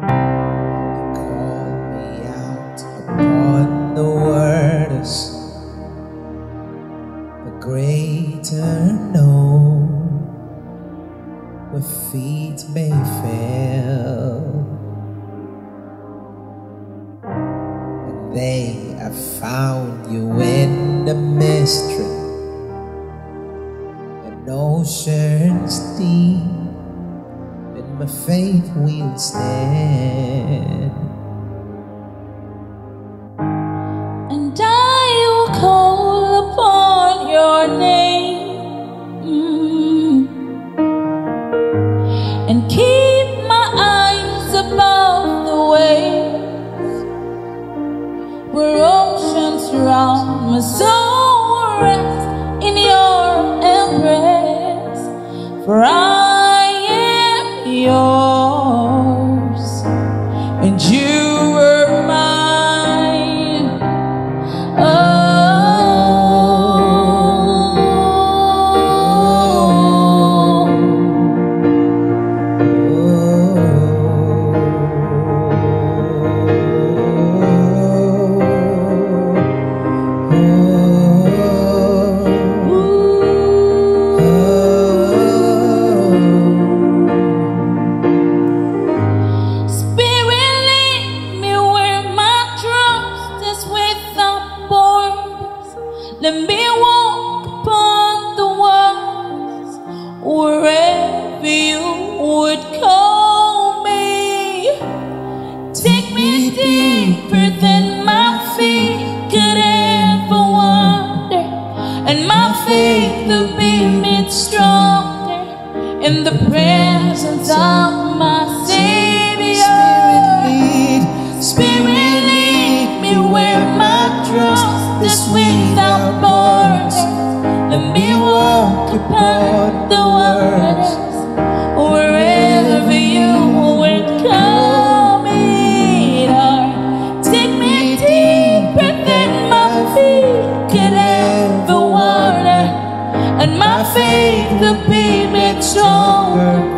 The the greater know where feet may fail. And they have found you in the mystery, and oceans deep my faith will stand. And I will call upon your name mm. and keep my eyes above the waves where oceans surround my soul rest in your embrace. For I Let me walk upon the waters wherever you would call me. Take me deeper than my feet could ever wander, and my faith will be made stronger in the presence of upon the waters wherever you call me. Take me deeper than my feet could ever water, and my faith will be made stronger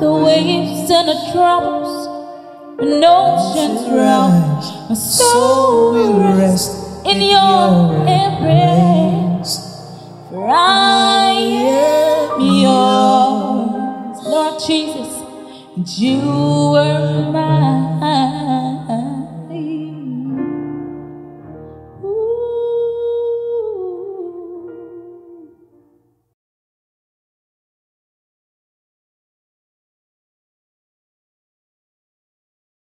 The waves and the troubles and oceans round. My soul will rest in your embrace. For I am yours, Lord Jesus, and you are mine.